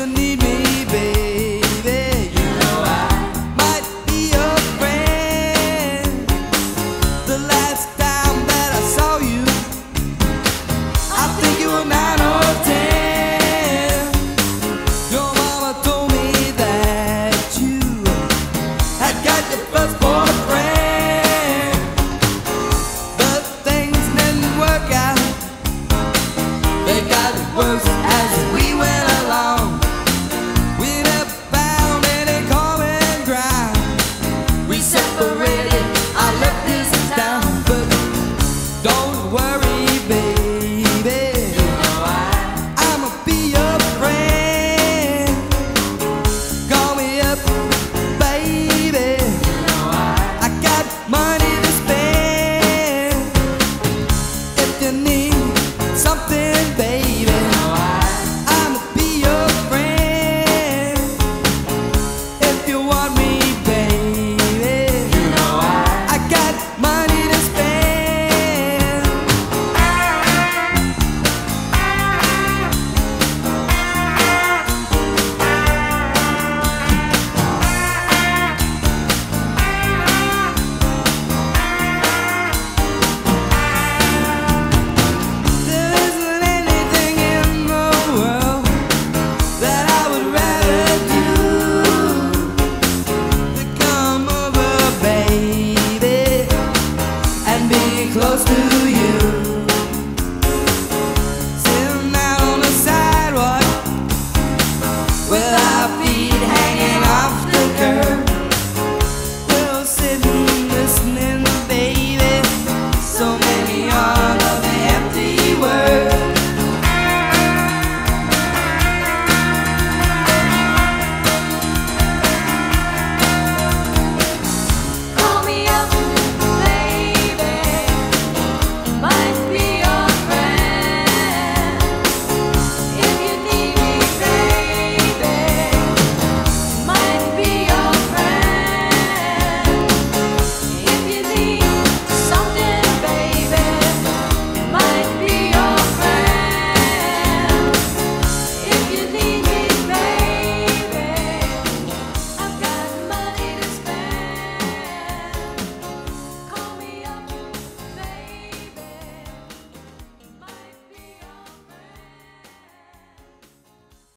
you need me. close to you.